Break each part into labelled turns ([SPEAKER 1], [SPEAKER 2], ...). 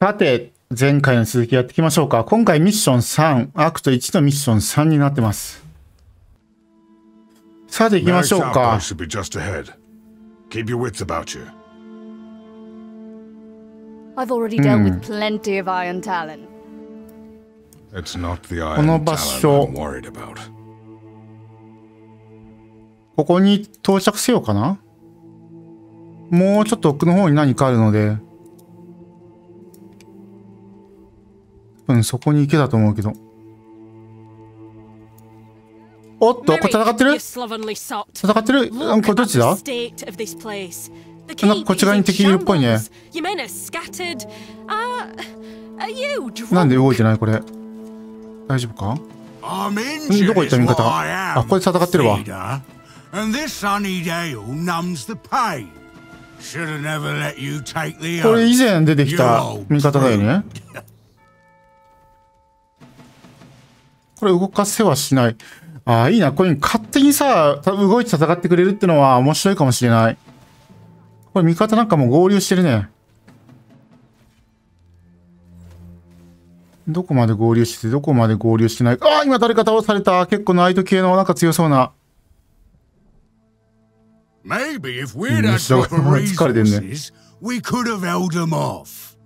[SPEAKER 1] さて、前回の続きやっていきましょうか。今回ミッション3、アクト1のミッション3になってます。さて行きましょうか.
[SPEAKER 2] Keep your wits about you.
[SPEAKER 3] I've already dealt with plenty of Iron Talon.
[SPEAKER 2] It's not the Iron Talon I'm worried about.
[SPEAKER 1] この場所 ここに到着せようかなもうちょっと奥の方に何かあるので。分そこに行けたと思うけど。おっとこれ戦ってる？戦ってる？これどっちだ？こっち側に敵いるっぽいね。なんで動いてないこれ？大丈夫か？んどこ行った？味方あ、ここで戦ってるわ。これ以前出てきた味方だよね。これ動かせはしない。ああ、いいな。これ勝手にさ、動いて戦ってくれるってのは面白いかもしれない。これ味方なんかもう合流してるね。どこまで合流してて、どこまで合流してない。ああ、今誰か倒された。結構ナイト系のなんか強そうな。
[SPEAKER 4] Maybe if we'd
[SPEAKER 1] Mm, んね。
[SPEAKER 4] resources, we could have held them off.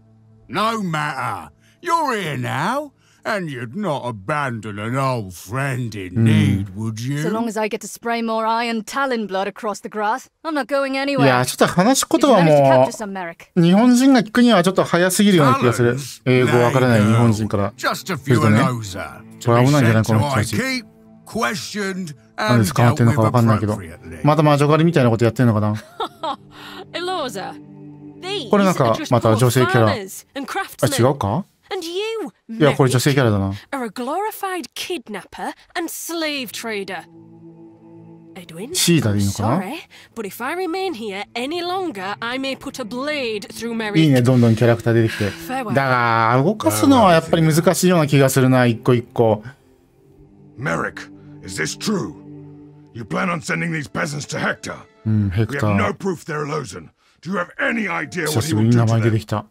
[SPEAKER 4] No matter. You're here now, and you'd not abandon an old friend in need, would you?
[SPEAKER 3] So long as I get to spray more Iron Talon blood across the grass, I'm not going
[SPEAKER 1] い
[SPEAKER 3] anywhere.
[SPEAKER 1] やー、ちょっと話すことはも?う、日本人が聞くにはちょっと早すぎるような気がする?英語わからない日本.人から。
[SPEAKER 4] Just a
[SPEAKER 1] する
[SPEAKER 4] few
[SPEAKER 1] とね。これ危ないんじゃないこの人たち
[SPEAKER 4] to I keep, questioned,
[SPEAKER 1] なんで
[SPEAKER 4] and
[SPEAKER 1] 捕まってん
[SPEAKER 4] dealt
[SPEAKER 1] のかわかんないけど。また魔女狩りみたいなことやってんのかなこれなん
[SPEAKER 5] are
[SPEAKER 1] かまた女性キャラ。あ.違うか
[SPEAKER 5] And you,
[SPEAKER 1] いや、これ女性キャラだな。
[SPEAKER 5] あ、ー・ダー。
[SPEAKER 1] シーダでいいのかないいね、どんどんキャラクター出てきて。だが、動かすのはやっぱり難しいような気がするな、一個一個。
[SPEAKER 2] メリク、is
[SPEAKER 1] うん、ヘクター。久しぶりに名前出てきた。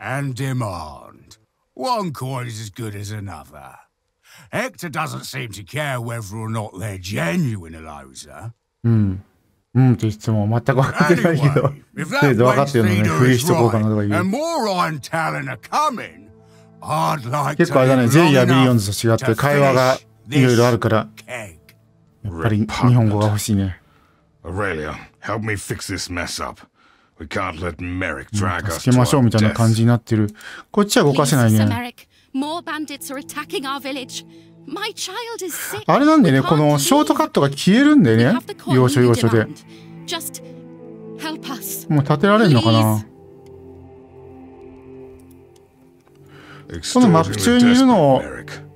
[SPEAKER 4] and demand. One coin is as good as another. Hector doesn't seem to care whether or not they're genuine, Elosa.
[SPEAKER 1] うんって言っても全く分かってないけど
[SPEAKER 4] Anyway,。if
[SPEAKER 1] とりあえ
[SPEAKER 4] that
[SPEAKER 1] ず分かってるのね、
[SPEAKER 4] wench
[SPEAKER 1] フリー
[SPEAKER 4] feeder
[SPEAKER 1] し
[SPEAKER 4] is
[SPEAKER 1] とこうかなとか
[SPEAKER 4] right,
[SPEAKER 1] 言う
[SPEAKER 4] and。more Iron Talon are coming, I'd like
[SPEAKER 1] 結
[SPEAKER 4] to
[SPEAKER 1] 構あれだね、
[SPEAKER 4] live
[SPEAKER 1] ジェイ
[SPEAKER 4] long
[SPEAKER 1] やビリオン
[SPEAKER 4] enough
[SPEAKER 1] ズと違って
[SPEAKER 4] to
[SPEAKER 1] 会話が
[SPEAKER 4] finish
[SPEAKER 1] いろいろある
[SPEAKER 4] this
[SPEAKER 1] から、
[SPEAKER 4] keg.
[SPEAKER 1] やっぱり日本語が欲しいね。
[SPEAKER 2] Aurelia, help me fix this mess up.
[SPEAKER 1] つけましょうみたいな感じになってる。こっちは動かせないね。あれなんでね、このショートカットが消えるんでね、要所要所で。もう立てられるのかな？このマップ中にいるのを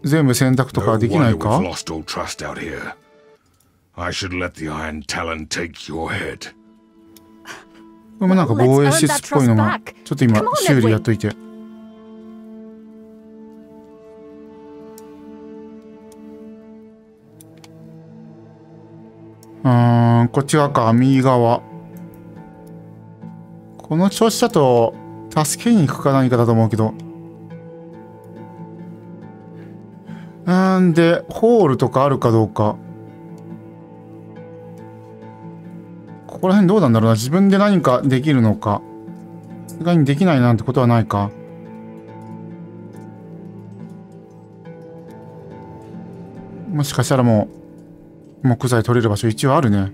[SPEAKER 1] 全部選択とかできないか？これもなんか防衛施設っぽいのが.ちょっと今修理やっといて。うーん、こっち側か、右側。この調子だと、助けに行くか何かだと思うけど。なんで、ホールとかあるかどうか。こら辺どうなんだろうな。自分で何かできるのか。さすがにできないなんてことはないか。もしかしたらもう、木材取れる場所一応あるね。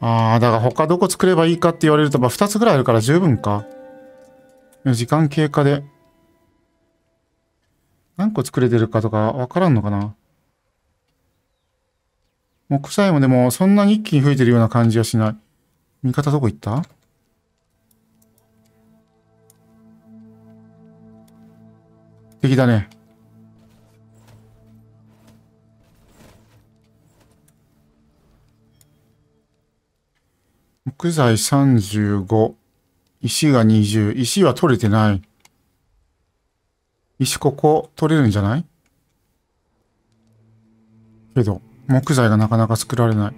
[SPEAKER 1] ああ、だから他どこ作ればいいかって言われると、まあ2つぐらいあるから十分か。時間経過で。何個作れてるかとかわからんのかな。木材もでもそんなに一気に増えてるような感じはしない。味方どこ行った？敵だね。木材35。石が20。石は取れてない。石ここ取れるんじゃない？けど、木材がなかなか作られない。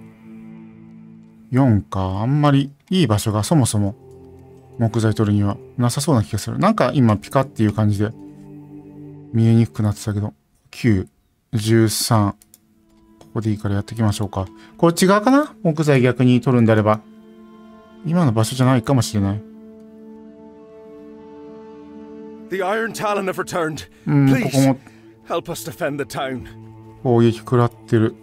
[SPEAKER 1] 4か。あんまりいい場所がそもそも木材取るにはなさそうな気がする。なんか今ピカっていう感じで見えにくくなってたけど。9、13。ここでいいからやっていきましょうか。こっち側かな？木材逆に取るんであれば。今の場所じゃないかもしれない。
[SPEAKER 6] The Iron Talon have returned.
[SPEAKER 1] うん、ここも
[SPEAKER 6] help us defend the town.
[SPEAKER 1] 攻撃食らってる。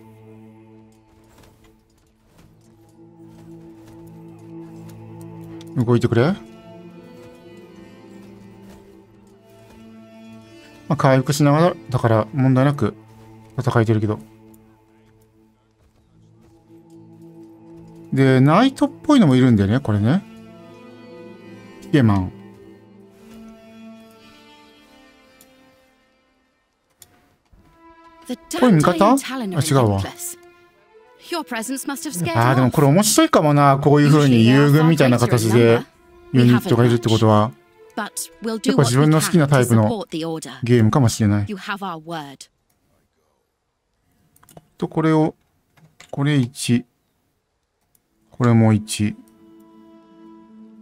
[SPEAKER 1] 動いてくれ。まあ、回復しながら、だから問題なく戦えてるけど。で、ナイトっぽいのもいるんだよね、これね。ヒゲマン。これ味方あ、違うわ。ああ、でもこれ.面白いかもな。こういう風に
[SPEAKER 7] Usually they are
[SPEAKER 1] 遊軍みたいな形で.ユニットがいるってことは結構自分の好きなタイプの.ゲームかもしれない。と、これを、これ1。これも1。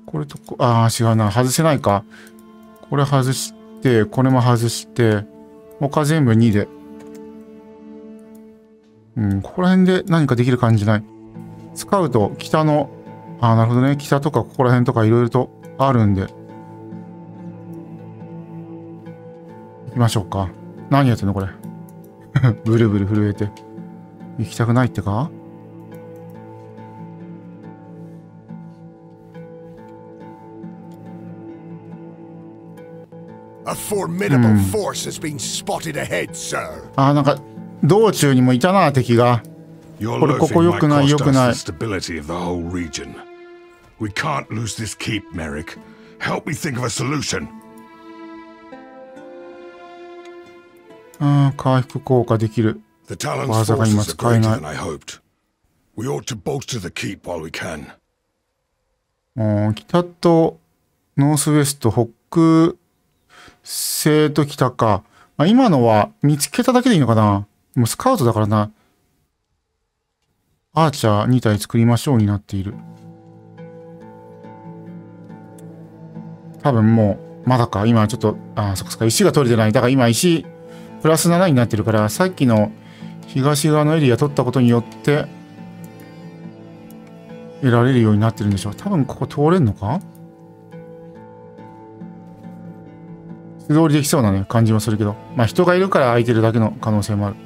[SPEAKER 1] これとこ、ああ、違うな。外せないか。これ外して、これも外して、他全部2で。うん、ここら辺で何かできる感じない。スカウト、北の、ああ、なるほどね。北とかここら辺とかいろいろとあるんで。行きましょうか。何やってんのこれ。ブルブル震えて。行きたくないってか？あーなんか道中にもいたな敵がこれここ良くない良くない.
[SPEAKER 2] We can't lose this keep, Merrick. Help me think of a solution.
[SPEAKER 1] あー回復効果できる
[SPEAKER 2] The Talon's
[SPEAKER 1] 技が今
[SPEAKER 2] forces are
[SPEAKER 1] 使え
[SPEAKER 2] greater
[SPEAKER 1] ない
[SPEAKER 2] than I hoped. We ought to bolster the keep while we can.
[SPEAKER 1] うん北とノースウェスト北西と北か、まあ、今のは見つけただけでいいのかなもうスカウトだからな。アーチャー2体作りましょうになっている。多分もうまだか。今ちょっとあそっかそっか。石が取れてない。だから今石プラス7になってるからさっきの東側のエリア取ったことによって得られるようになってるんでしょう。多分ここ通れんのか？素通りできそうなね感じもするけど。まあ人がいるから空いてるだけの可能性もある。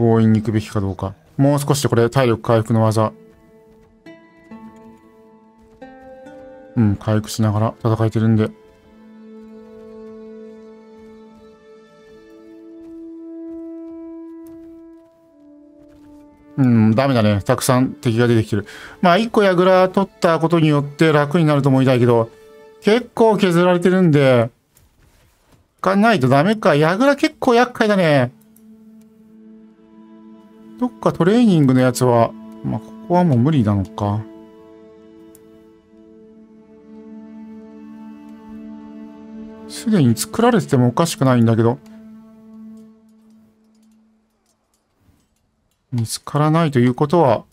[SPEAKER 1] 強引に行くべきかどうかもう少しでこれ体力回復の技うん回復しながら戦えてるんでうん、ダメだね。たくさん敵が出てきてる。まあ、一個櫓取ったことによって楽になると思いたいけど、結構削られてるんで、かないとダメか。櫓結構厄介だね。どっかトレーニングのやつは、まあ、ここはもう無理なのか。すでに作られててもおかしくないんだけど。見つからないということは、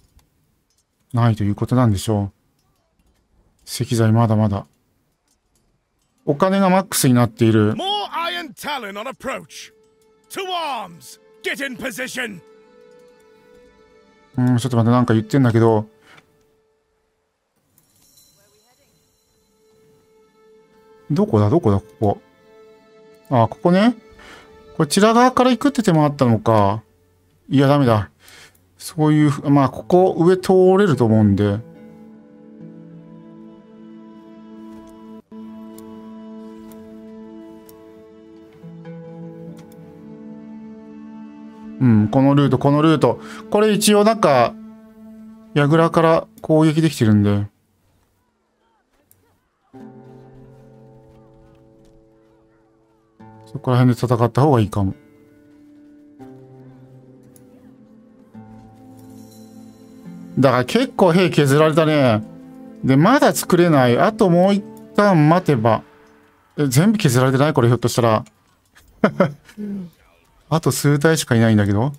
[SPEAKER 1] ないということなんでしょう。石材まだまだ。お金がマックスになっている。
[SPEAKER 8] More Iron Talon on approach. To arms! Get in position!
[SPEAKER 1] うん、ちょっと待って、なんか言ってんだけど。どこだ、どこだ、ここ。あ、ここね。こちら側から行くって手もあったのか。いや、ダメだ。そういう、まあ、ここ上通れると思うんで。うん、このルート、このルート。これ一応なんか、櫓から攻撃できてるんで。そこら辺で戦った方がいいかも。だから結構兵削られたね。で、まだ作れない。あともう一旦待てば。え、全部削られてない？これひょっとしたら。あと数体しかいないんだけど。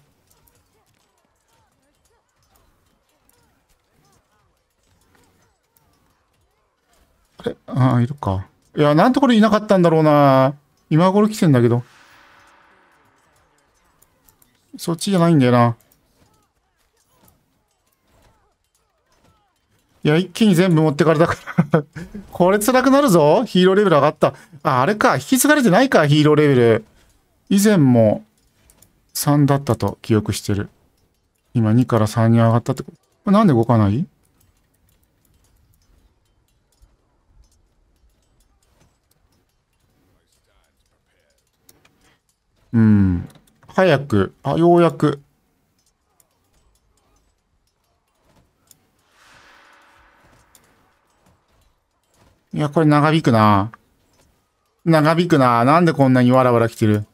[SPEAKER 1] あれ？ああ、いるか。いや、なんとこれいなかったんだろうな。今頃来てんだけど。そっちじゃないんだよな。いや、一気に全部持ってかれたから これ辛くなるぞ。ヒーローレベル上がった。あ、あれか。引き継がれてないか、ヒーローレベル。以前も3だったと記憶してる。今2から3に上がったってこと。なんで動かない？うん。早く。あ、ようやく。いや、これ長引くな。長引くな。なんでこんなにわらわら来てる？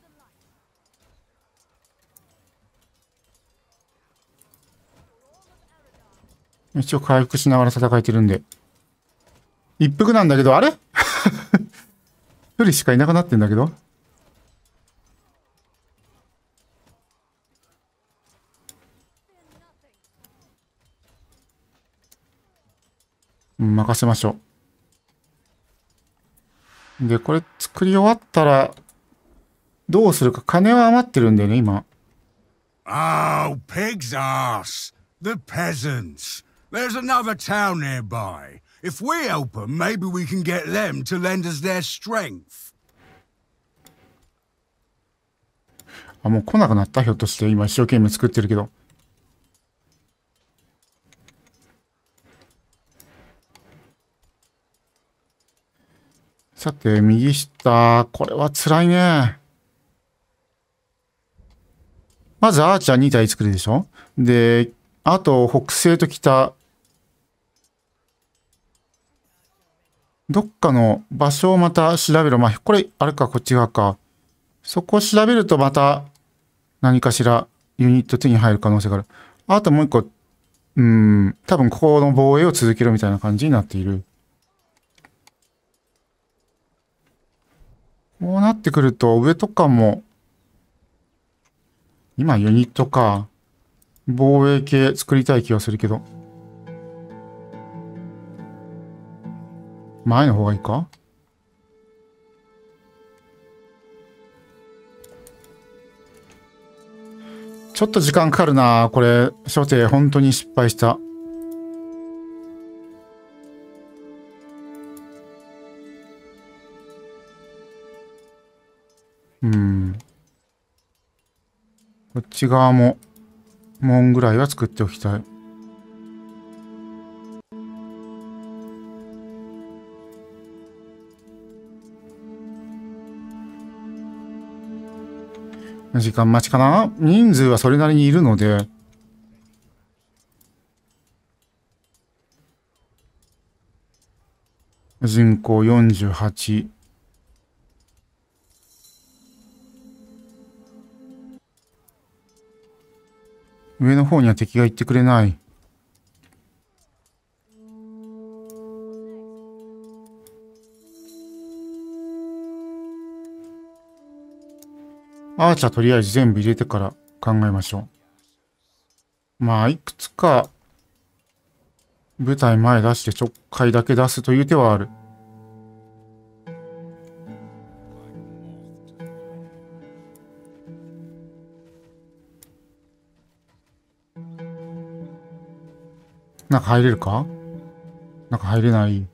[SPEAKER 1] 一応回復しながら戦えてるんで。一服なんだけど、あれ？一人しかいなくなってんだけど。任せましょう。で、これ作り終わったら、どうするか。金は余ってるんだよね、今。
[SPEAKER 4] Oh, pig's ass! The peasants! There's another town nearby. If we help them, maybe we can get them to lend us their strength.
[SPEAKER 1] あ、もう来なくなったひょっとして。今一生懸命作ってるけど。さて、右下。これは辛いね。まずアーチャー2体作るでしょで、あと北西と北。どっかの場所をまた調べる。まあ、これ、あれか、こっち側か。そこを調べるとまた何かしらユニット手に入る可能性がある。あともう一個、うん、多分ここの防衛を続けるみたいな感じになっている。こうなってくると、上とかも、今ユニットか。防衛系作りたい気がするけど。前の方がいいか？ちょっと時間かかるなこれ、初手本当に失敗した。うん。こっち側も、門ぐらいは作っておきたい。時間待ちかな？人数はそれなりにいるので、人口48。上の方には敵が行ってくれない。アーチャーとりあえず全部入れてから考えましょう。まあ、いくつか舞台前出してちょっかいだけ出すという手はある。中入れるか？中入れない？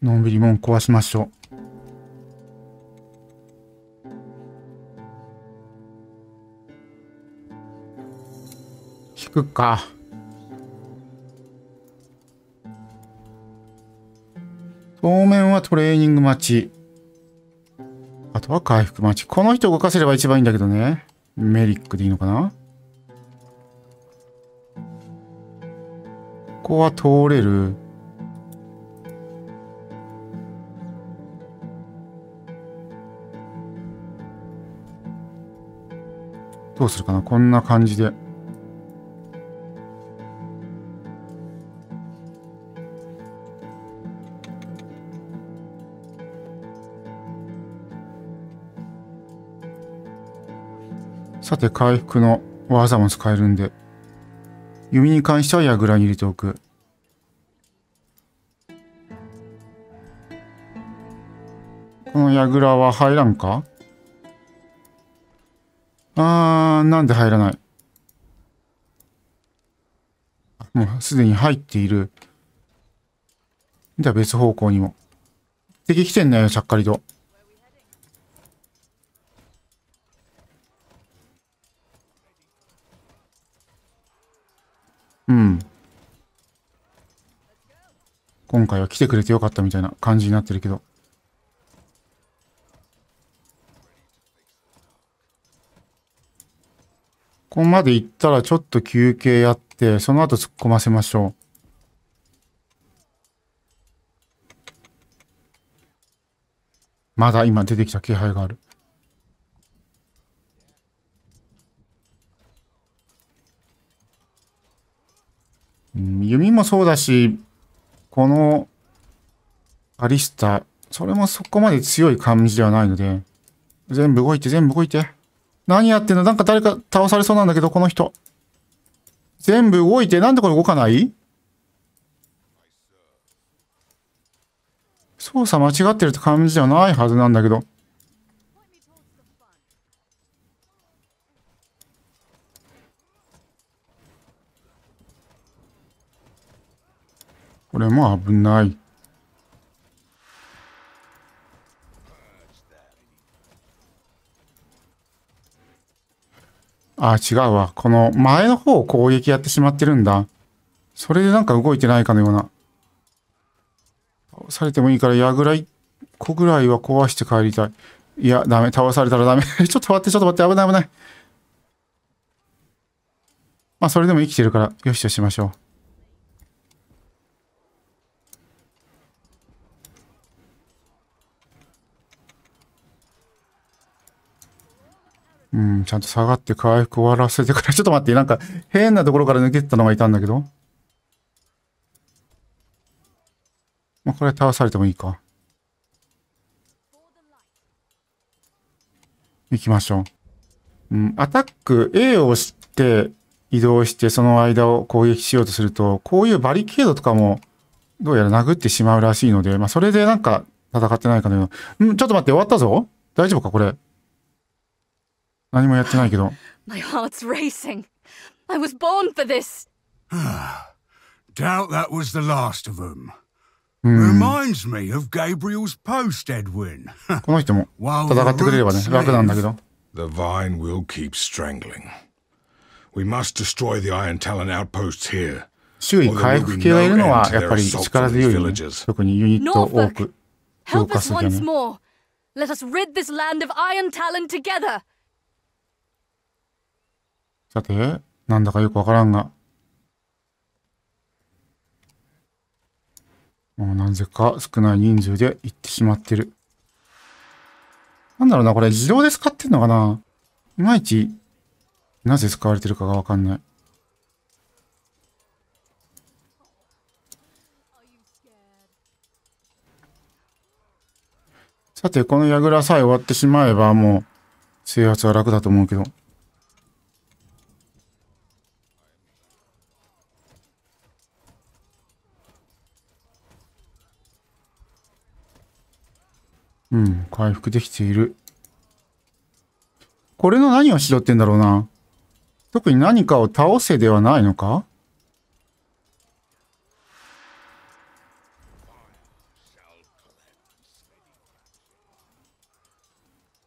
[SPEAKER 1] のんびり門壊しましょう。引くか。当面はトレーニング待ち。あとは回復待ち。この人動かせれば一番いいんだけどね。メリックでいいのかなここは通れる。どうするかなこんな感じで。て、回復の技も使えるんで、弓に関しては櫓に入れておく。この櫓は入らんか？あー、なんで入らない？もうすでに入っている。じゃ別方向にも。敵来てんなよ、ちゃっかりと。うん。今回は来てくれてよかったみたいな感じになってるけど。ここまで行ったらちょっと休憩やって、その後突っ込ませましょう。まだ今出てきた気配がある。弓もそうだし、このアリスタ、それもそこまで強い感じではないので、全部動いて、全部動いて。何やってんの？なんか誰か倒されそうなんだけど、この人。全部動いて、なんでこれ動かない？操作間違ってるって感じじゃないはずなんだけど。これも危ない。あ、違うわ。この前の方を攻撃やってしまってるんだ。それでなんか動いてないかのような。倒されてもいいから、矢ぐらい、個ぐらいは壊して帰りたい。いや、ダメ。倒されたらダメ。ちょっと待って、ちょっと待って。危ない危ない。まあ、それでも生きてるから、よしとしましょう。うん、ちゃんと下がって回復終わらせてくれ。ちょっと待って、なんか 変なところから抜けてたのがいたんだけど。まあ、これ倒されてもいいか。行きましょう。うん、アタック A を押して移動してその間を攻撃しようとすると、こういうバリケードとかもどうやら殴ってしまうらしいので、まあそれでなんか戦ってないかのような。んちょっと待って、終わったぞ大丈夫かこれ。何もやってないけど。
[SPEAKER 3] My heart's racing. I was born for this.
[SPEAKER 4] Doubt that was the last of them.
[SPEAKER 1] うん。
[SPEAKER 4] Reminds me of Gabriel's post, Edwin.
[SPEAKER 1] この人も
[SPEAKER 4] While
[SPEAKER 1] 戦ってくれればね
[SPEAKER 4] the、
[SPEAKER 1] 楽なんだけど。
[SPEAKER 2] The vine will keep strangling. We must destroy the Iron Talon outposts here.
[SPEAKER 1] 周囲回復系がいるのはやっぱり力強いよね。特にユニットを多く動
[SPEAKER 3] Help
[SPEAKER 1] か
[SPEAKER 3] us
[SPEAKER 1] すには
[SPEAKER 3] once
[SPEAKER 1] ね。
[SPEAKER 3] more. Let us rid this land of Iron Talon together.
[SPEAKER 1] さて、なんだかよくわからんが。もうなぜか少ない人数で行ってしまってる。なんだろうな、これ自動で使ってんのかないまいち、なぜ使われてるかがわかんない。さて、この櫓さえ終わってしまえばもう制圧は楽だと思うけど。うん、回復できている。これの何をしろってんだろうな。特に何かを倒せではないのか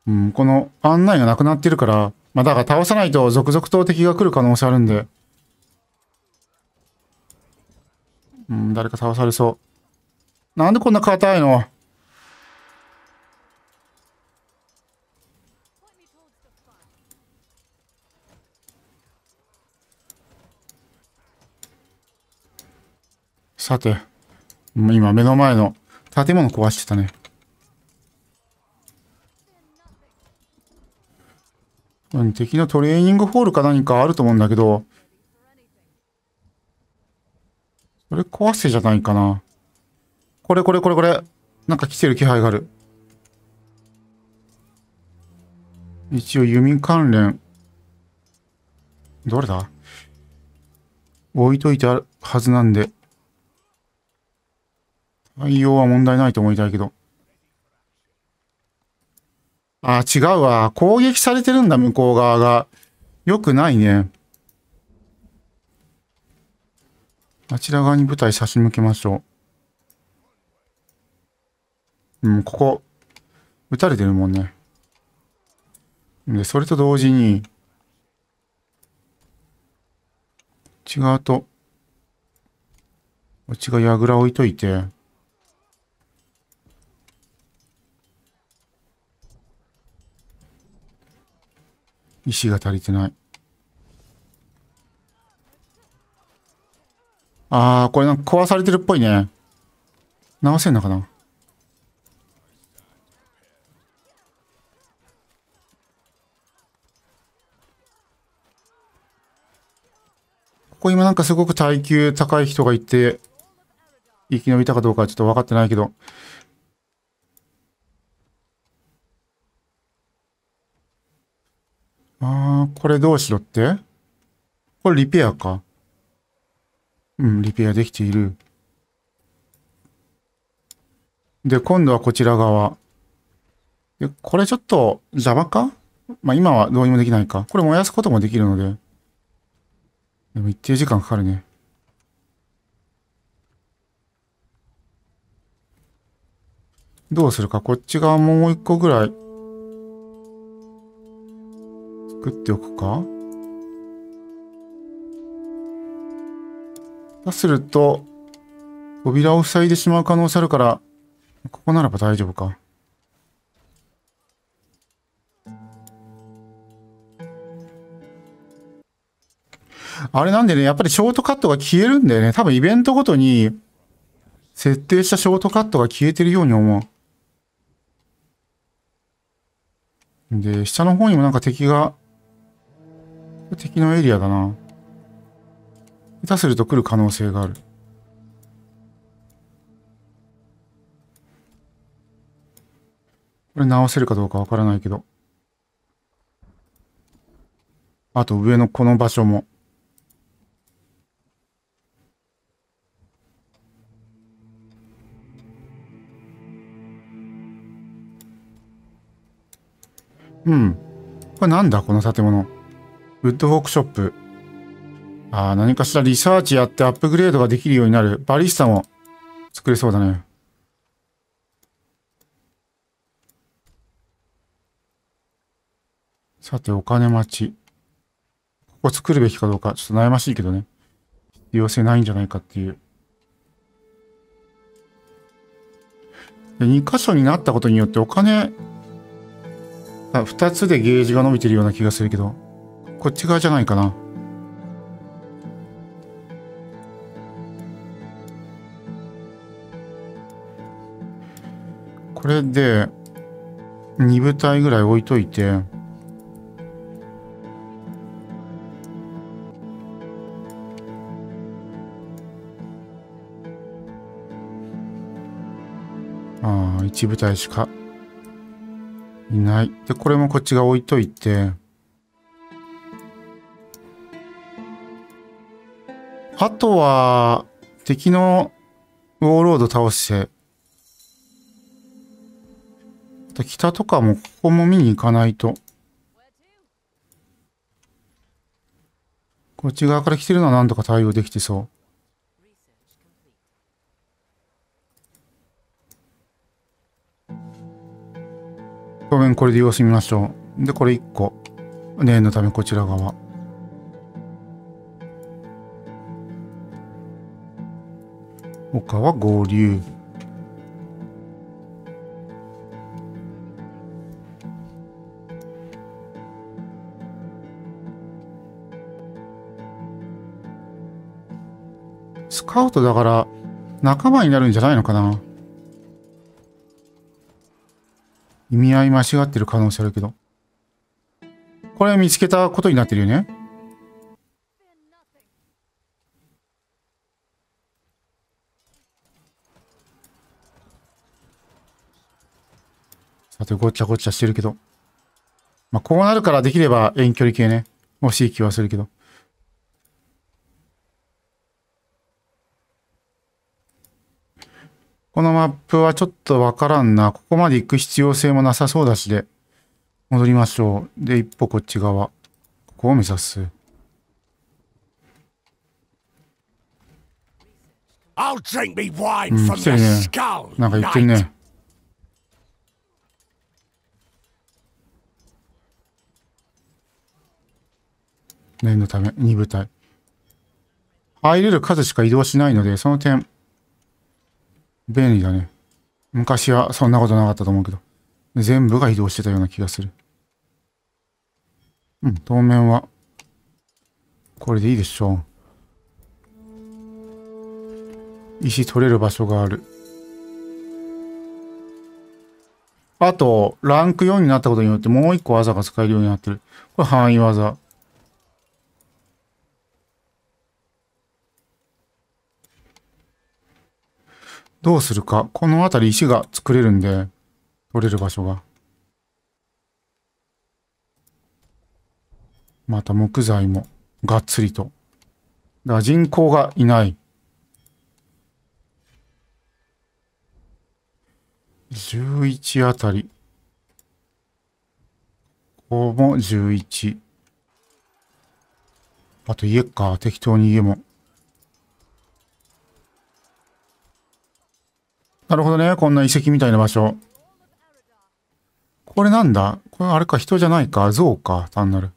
[SPEAKER 1] うん、この案内がなくなってるから、まあだから倒さないと続々と敵が来る可能性あるんで。うん、誰か倒されそう。なんでこんな硬いの？さて、今目の前の建物壊してたね。敵のトレーニングホールか何かあると思うんだけど、それ壊せじゃないかな。これこれこれこれ。なんか来てる気配がある。一応弓関連どれだ？置いといてあるはずなんで。対応は問題ないと思いたいけど。あ、違うわ。攻撃されてるんだ、向こう側が。よくないね。あちら側に舞台差し向けましょう。うん、ここ、撃たれてるもんね。で、それと同時に、違うと、こっちが櫓置いといて、石が足りてない。ああ、これなんか壊されてるっぽいね。直せんのかな？ここ今なんかすごく耐久高い人がいて、生き延びたかどうかはちょっと分かってないけど。ああ、これどうしろって？これリペアか？うん、リペアできている。で、今度はこちら側。で、これちょっと邪魔か？まあ今はどうにもできないか。これ燃やすこともできるので。でも一定時間かかるね。どうするか？こっち側もう一個ぐらい作っておくか？だすると、扉を塞いでしまう可能性あるから、ここならば大丈夫か。あれなんでね、やっぱりショートカットが消えるんだよね。多分イベントごとに設定したショートカットが消えてるように思う。で、下の方にもなんか敵が、敵のエリアだな。下手すると来る可能性がある。これ直せるかどうかわからないけど。あと上のこの場所も。うん。これなんだこの建物。ウッドホークショップ。ああ、何かしらリサーチやってアップグレードができるようになる。バリスタも作れそうだね。さて、お金待ち。ここ作るべきかどうか、ちょっと悩ましいけどね。必要性ないんじゃないかっていう。で2箇所になったことによってお金あ、二つでゲージが伸びてるような気がするけど、こっち側じゃないかな。これで、2部隊ぐらい置いといて、ああ、1部隊しかいない。で、これもこっちが置いといて、あとは、敵のウォーロード倒して、北とかもここも見に行かないと。こっち側から来てるのはなんとか対応できてそう。当面これで様子見ましょう。で、これ1個。念のためこちら側。他は合流。スカウトだから仲間になるんじゃないのかな？意味合い間違ってる可能性あるけど。これ見つけたことになってるよね。あとごちゃごちゃしてるけど。まあ、こうなるからできれば遠距離系ね。欲しい気はするけど。このマップはちょっとわからんな。ここまで行く必要性もなさそうだしで。戻りましょう。で、一歩こっち側。ここを目指す。
[SPEAKER 8] I'll drink
[SPEAKER 1] なんか言ってるね。念のため、2部隊。入れる数しか移動しないので、その点、便利だね。昔はそんなことなかったと思うけど、全部が移動してたような気がする。うん、当面は、これでいいでしょう。石取れる場所がある。あと、ランク4になったことによってもう一個技が使えるようになってる。これ範囲技。どうするか。この辺り石が作れるんで、取れる場所が。また木材もがっつりと。だから人口がいない。11あたり。ここも11。あと家か。適当に家も。なるほどね。こんな遺跡みたいな場所。これなんだ？これあれか。人じゃないか？象か。単なる。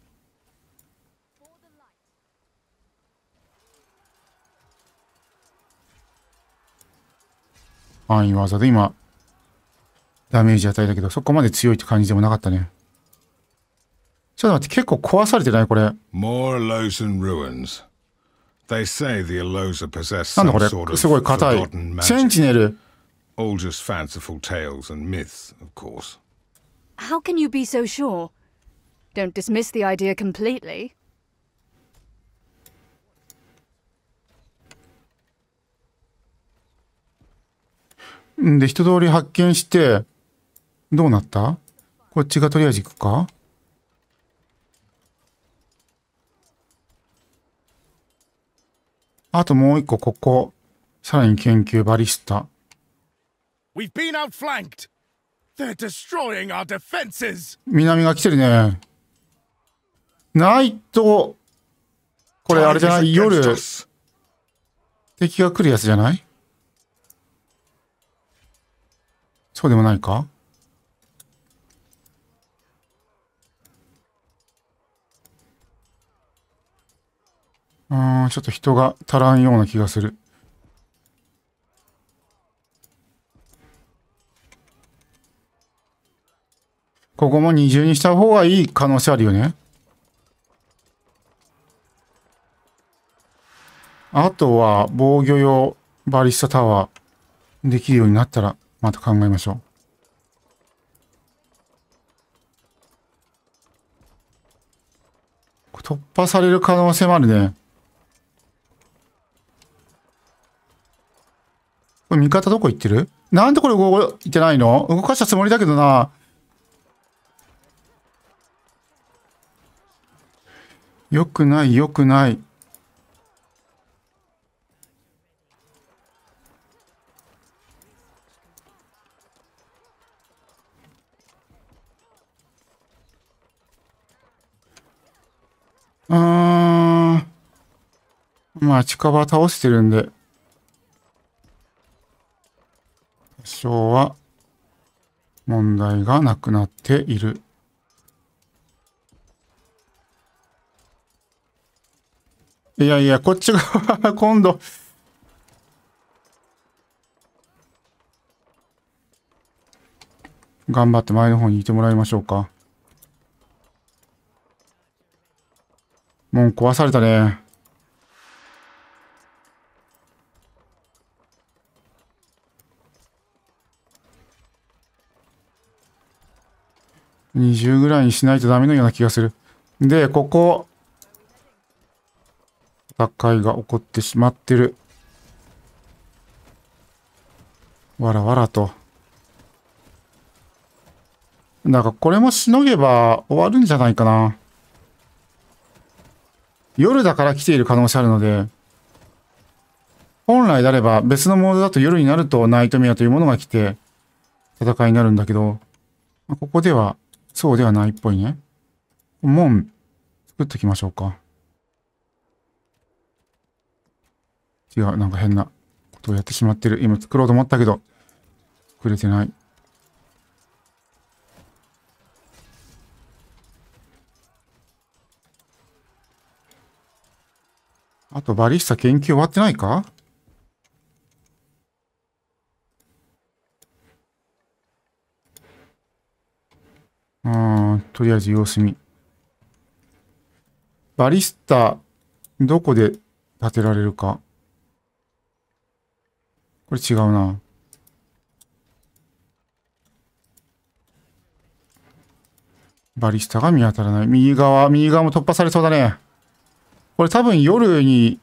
[SPEAKER 1] 範囲技で今、ダメージ与えたけど、そこまで強いって感じでもなかったね。ちょっと待って、結構壊されてない？これ。なんだこれ？すごい硬い。セン.チネル。
[SPEAKER 2] All just fanciful tales and myths, of course.
[SPEAKER 3] How can you be so sure? Don't dismiss the idea completely.
[SPEAKER 1] んで、一通り発見して、どうなったこっちがとりあえず行くかあともう一個、ここ。さらに研究バリスタ。
[SPEAKER 8] We've been outflanked. They're destroying our defenses.
[SPEAKER 1] 南が来てるね。ないと。これあれじゃない？夜。敵が来るやつじゃない？そうでもないか？うん、ちょっと人が足らんような気がする。ここも二重にした方がいい可能性あるよね。あとは防御用バリスタタワーできるようになったらまた考えましょう。突破される可能性もあるね。これ味方どこ行ってる？なんでこれ動いてないの？動かしたつもりだけどな。よくないよくない。うーん。まあ、近場倒してるんで。多少は問題がなくなっている。いやいや、こっち側 今度。頑張って前の方にいてもらいましょうか。もう壊されたね。20ぐらいにしないとダメのような気がする。で、ここ、戦いが起こってしまってる。わらわらと。なんかこれもしのげば終わるんじゃないかな。夜だから来ている可能性あるので、本来であれば別のモードだと夜になるとナイトメアというものが来て戦いになるんだけど、ここではそうではないっぽいね。門作っときましょうか。違う、なんか変なことをやってしまってる。今作ろうと思ったけど、作れてない。あとバリスタ研究終わってないか？うん、とりあえず様子見。バリスタ、どこで建てられるか。これ違うな。バリスタが見当たらない。右側、右側も突破されそうだね。これ多分夜に、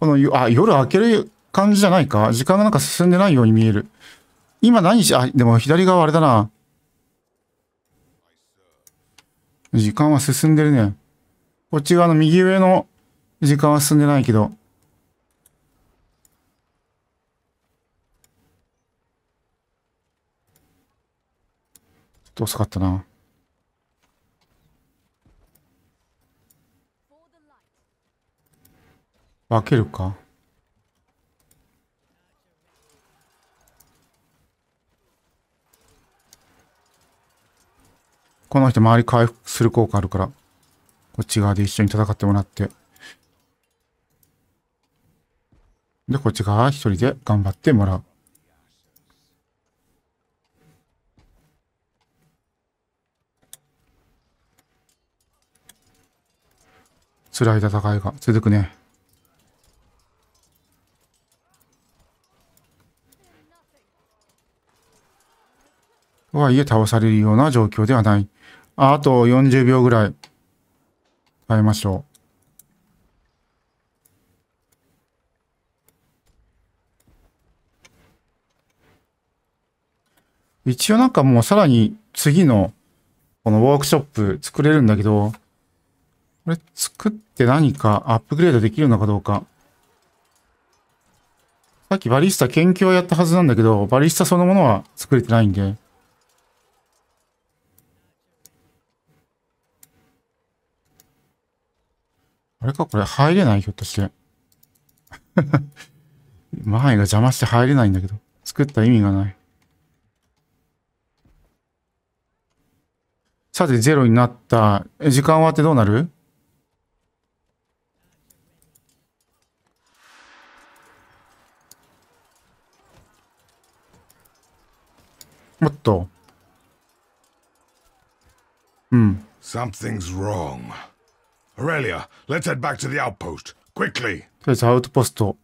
[SPEAKER 1] この、あ、夜明ける感じじゃないか時間がなんか進んでないように見える。今何し、あ、でも左側あれだな。時間は進んでるね。こっち側の右上の時間は進んでないけど。ちょっと遅かったな。分けるか？この人周り回復する効果あるから、こっち側で一緒に戦ってもらって。で、こっち側一人で頑張ってもらう。辛い戦いが続くね。とはいえ倒されるような状況ではない。ああと40秒ぐらい。耐えましょう。一応なんかもうさらに次のこのワークショップ作れるんだけど、これ作って何かアップグレードできるのかどうか。さっきバリスタ研究をやったはずなんだけど、バリスタそのものは作れてないんで。あれかこれ入れないひょっとして。前が邪魔して入れないんだけど。作った意味がない。さて、ゼロになった。時間終わってどうなる？もっと。うん。
[SPEAKER 2] Something's wrong. Aurelia, let's head back to the outpost. Quickly.
[SPEAKER 1] とりあえずアウトポスト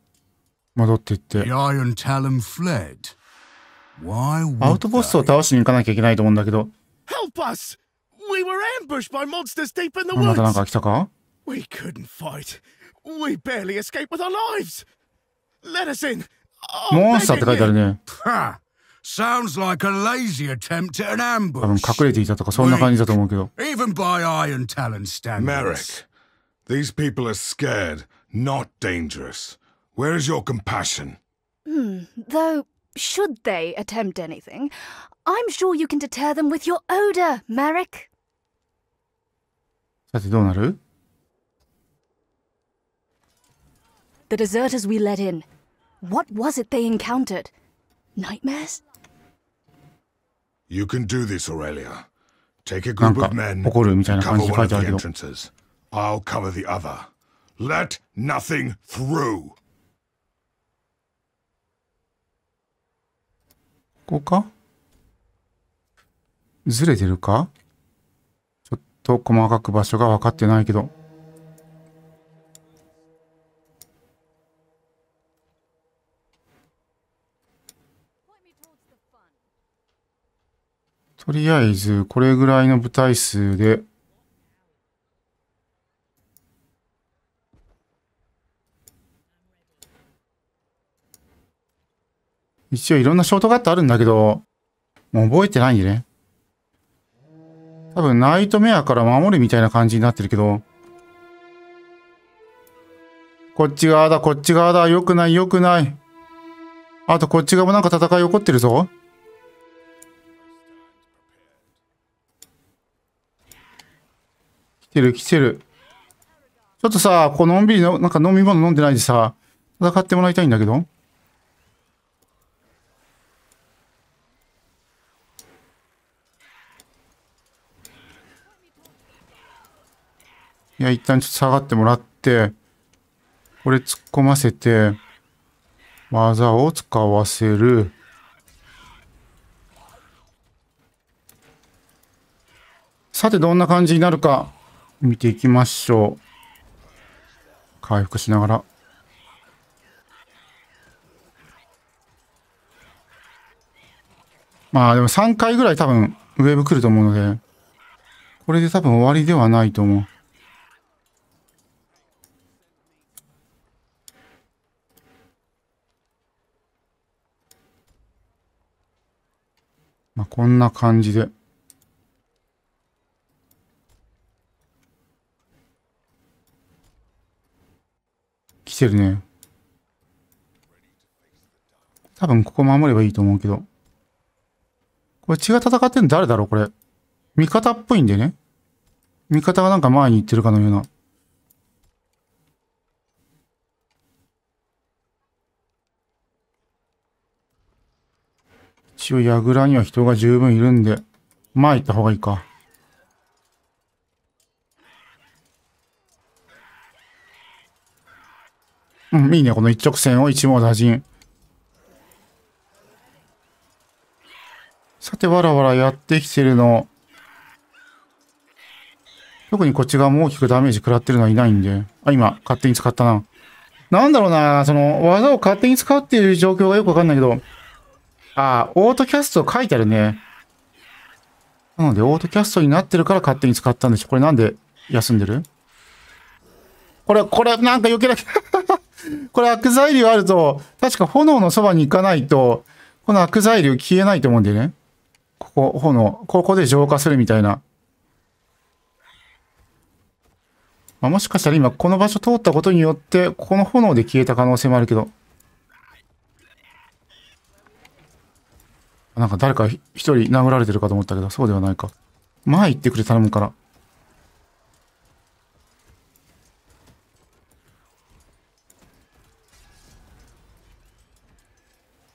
[SPEAKER 1] 戻っていって。アウトポストを?倒しに行かなきゃいけないと思うんだけど、
[SPEAKER 8] Help us! We were ambushed by monsters deep in the
[SPEAKER 1] またなん
[SPEAKER 8] woods.
[SPEAKER 1] か来たか
[SPEAKER 8] We couldn't fight. We barely escaped with our lives. Let us in. Oh,
[SPEAKER 1] モンスターって書いてある.ね。
[SPEAKER 4] Ha! Sounds like a lazy attempt at an
[SPEAKER 1] 多分
[SPEAKER 4] ambush.
[SPEAKER 1] 隠れていたとかそんな感じだと思うけど。
[SPEAKER 4] Even by Iron Talon standards.
[SPEAKER 2] Merrick, these people are scared, not dangerous. Where is your compassion?
[SPEAKER 3] Though, should they attempt anything, I'm sure you can deter them with your odor, Marek.
[SPEAKER 1] さてどうなる
[SPEAKER 3] The deserters we let in. What was it they encountered? Nightmares?
[SPEAKER 2] You can do this, Aurelia. Take a group
[SPEAKER 1] か
[SPEAKER 2] of men
[SPEAKER 1] 怒るみたい
[SPEAKER 2] and
[SPEAKER 1] な感
[SPEAKER 2] cover one of
[SPEAKER 1] て
[SPEAKER 2] the entrances. I'll cover the other. Let nothing through.
[SPEAKER 1] ここかずれてるかちょっと細かく場所が分かってないけど。とりあえず、これぐらいの部隊数で、一応いろんなショートカットあるんだけど、もう覚えてないんでね。多分ナイトメアから守るみたいな感じになってるけど、こっち側だ、こっち側だ。よくない、よくない。あと、こっち側もなんか戦い起こってるぞ。来てる、来てる。ちょっとさ、このんびりの、なんか飲み物飲んでないでさ、戦ってもらいたいんだけど。いや、一旦ちょっと下がってもらって、これ突っ込ませて、技を使わせる。さて、どんな感じになるか、見ていきましょう。回復しながら。まあでも3回ぐらい多分ウェーブ来ると思うので、これで多分終わりではないと思う。まあ、こんな感じで。てるね。多分ここ守ればいいと思うけど。これ血が戦ってるの誰だろう？これ。味方っぽいんでね。味方がなんか前に行ってるかのような。一応、櫓には人が十分いるんで、前行った方がいいか。うん、いいね、この一直線を一網打尽。さて、わらわらやってきてるの。特にこっち側も大きくダメージ食らってるのはいないんで。あ、今、勝手に使ったな。なんだろうな、その、技を勝手に使うっていう状況がよくわかんないけど、あ、オートキャスト書いてあるね。なので、オートキャストになってるから勝手に使ったんでしょ。これなんで休んでる？これ、これ、なんか余計だけ これ悪材料あると、確か炎のそばに行かないと、この悪材料消えないと思うんでね。ここ、炎。ここで浄化するみたいな。まあ、もしかしたら今この場所通ったことによって、ここの炎で消えた可能性もあるけど。なんか誰か一人殴られてるかと思ったけど、そうではないか。前行ってくれ頼むから。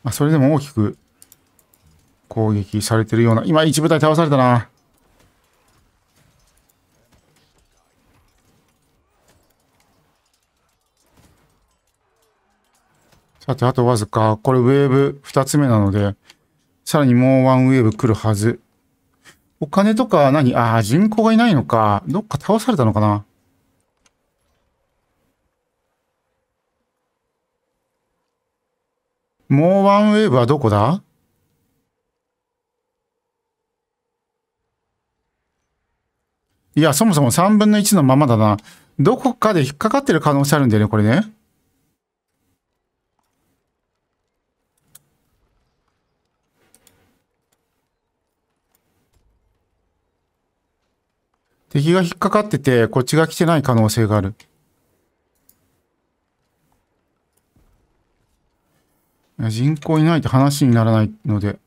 [SPEAKER 1] まあ、それでも大きく攻撃されてるような。今、一部隊倒されたな。さて、あとわずか。これウェーブ二つ目なので、さらにもうワンウェーブ来るはず。お金とか何？ああ、人口がいないのか。どっか倒されたのかなもうワンウェーブはどこだ？いや、そもそも3分の1のままだな。どこかで引っかかってる可能性あるんだよね、これね。敵が引っかかってて、こっちが来てない可能性がある。人口いないって話にならないので。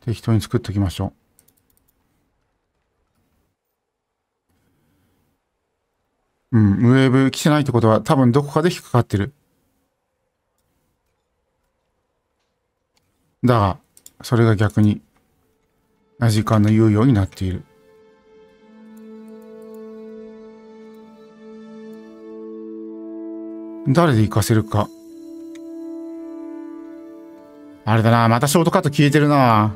[SPEAKER 1] 適当に作っておきましょう。うん、ウェーブ来てないってことは多分どこかで引っかかってる。だが、それが逆に、な時間の猶予になっている。誰で行かせるか。あれだな、またショートカット消えてるな。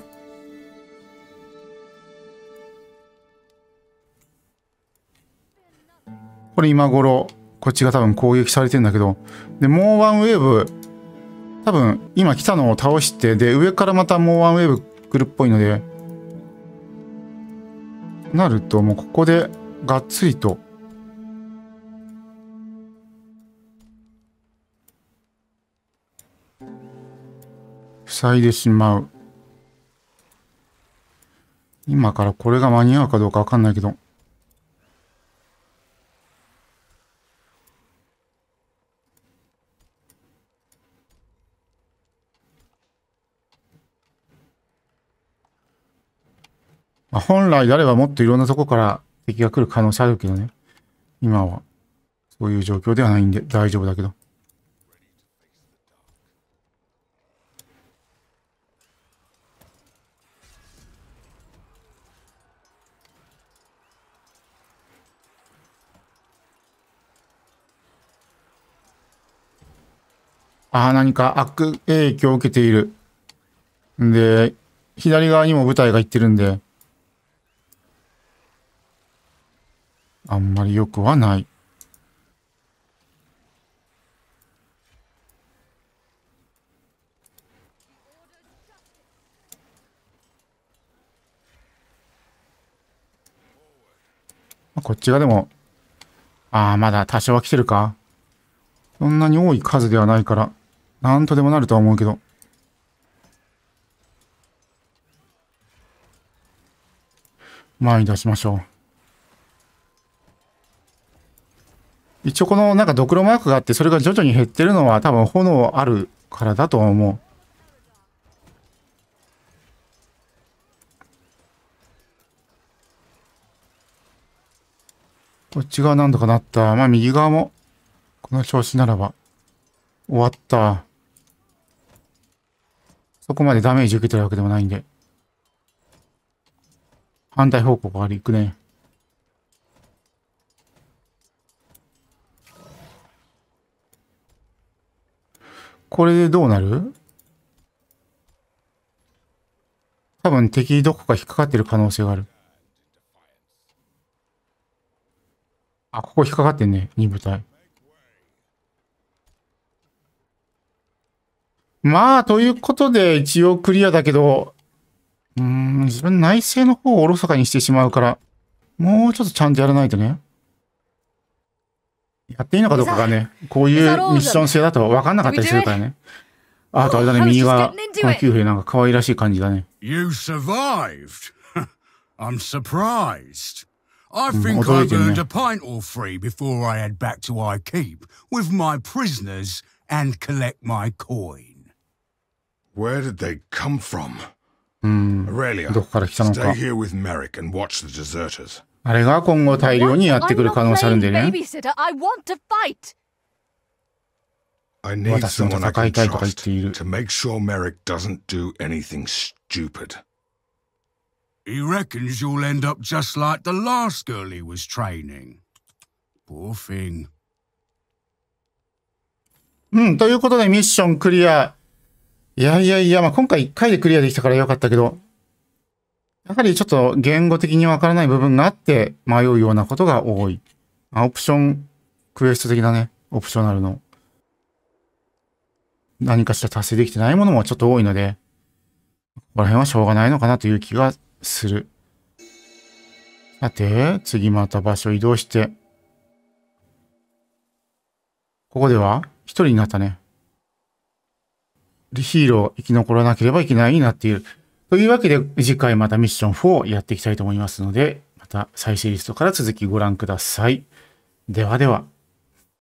[SPEAKER 1] これ今頃、こっちが多分攻撃されてんだけど、で、もうワンウェーブ、多分今来たのを倒して、で、上からまたもうワンウェーブ来るっぽいので、なるともうここでがっつりと塞いでしまう。今からこれが間に合うかどうかわかんないけど。まあ、本来であればもっといろんなとこから敵が来る可能性あるけどね。今はそういう状況ではないんで大丈夫だけど。ああ、何か悪影響を受けている。んで、左側にも舞台が行ってるんで、あんまり良くはない。こっちがでも、ああ、まだ多少は来てるか。そんなに多い数ではないから、なんとでもなるとは思うけど。前に出しましょう。一応このなんかドクロマークがあってそれが徐々に減ってるのは多分炎あるからだと思う。こっち側なんとかなった。まあ右側もこの調子ならば終わった。そこまでダメージ受けてるわけでもないんで。反対方向から行くね。これでどうなる？多分敵どこか引っかかってる可能性がある。あ、ここ引っかかってんね。2部隊。まあ、ということで一応クリアだけど、うん、自分内政の方をおろそかにしてしまうから、もうちょっとちゃんとやらないとね。やっていいのかどうかがね、こういうミッション性だと分かんなかったりするからね。あとあれだね、右側、この九兵なんか可愛らしい感じだね。
[SPEAKER 4] You survived? I'm surprised. I think I've earned a pint or three before I head back to our keep with my prisoners and collect my coin.
[SPEAKER 2] Where did they come from?
[SPEAKER 1] うん。Aurelia,
[SPEAKER 2] stay here with Merrick and watch the deserters.
[SPEAKER 1] あれが今後大量にやってくる可能性あるんでね。私と戦いたいとか言っている。
[SPEAKER 2] To make sure Merrick doesn't do anything stupid.
[SPEAKER 4] He reckons you'll end up just like the last girl he was training. Poor thing.
[SPEAKER 1] うん、ということでミッションクリア。いやいやいや、まあ、今回1回でクリアできたからよかったけど、やはりちょっと言語的にわからない部分があって迷うようなことが多い。あオプションクエスト的なね、オプショナルの何かしら達成できてないものもちょっと多いので、ここら辺はしょうがないのかなという気がする。さて、次また場所移動して、ここでは一人になったね。ヒーロー生き残らなければいけないになっている。というわけで、次回またミッション4をやっていきたいと思いますので、また再生リストから続きご覧ください。ではでは。